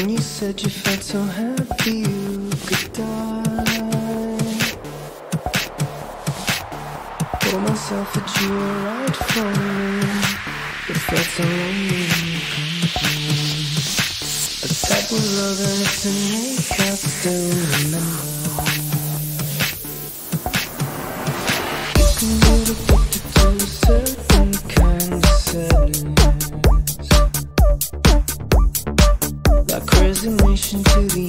When you said you felt so happy you could die. Told myself that you were right for me But felt so lonely and complete A type of love that's innate I still remember.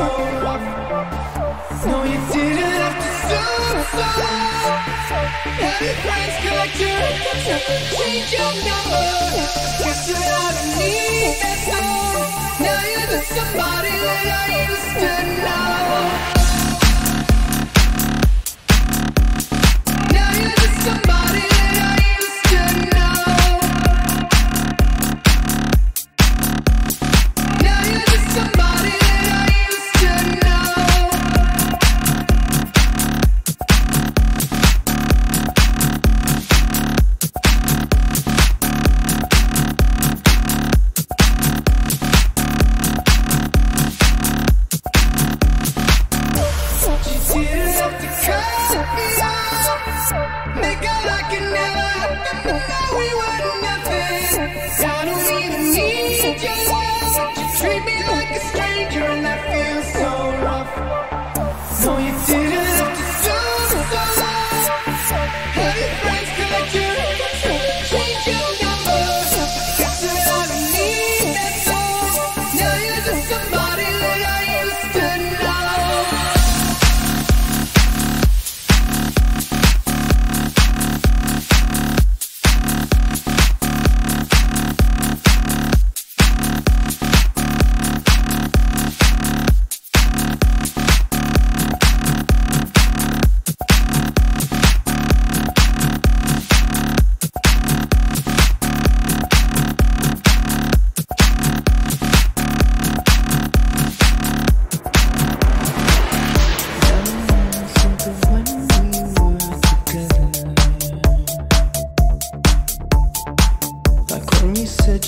No, you didn't have to suffer. Having friends collector Change your number. Guess you're not need at all. Now you're just somebody that I used to know. Nigga, like it never. Now we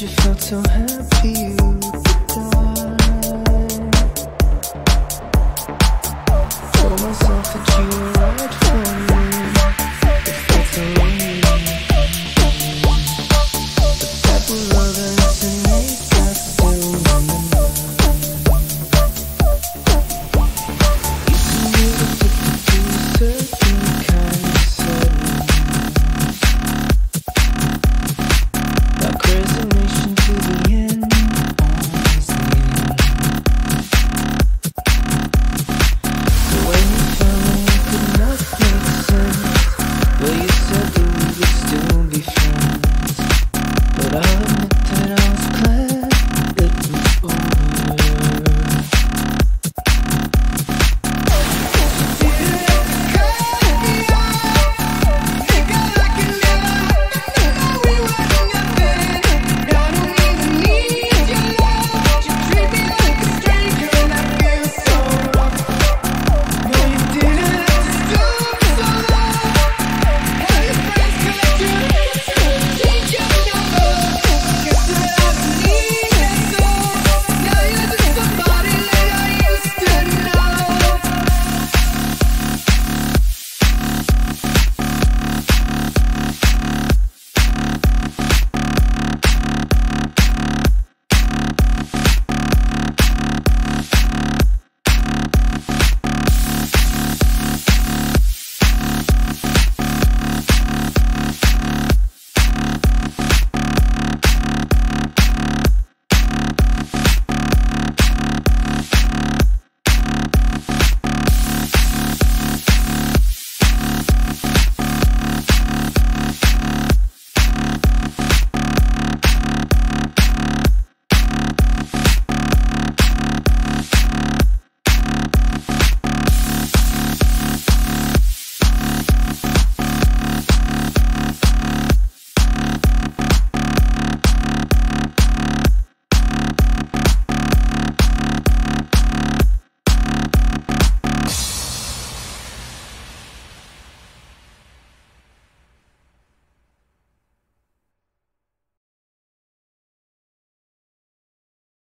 you felt so happy you could die. Told myself that you love.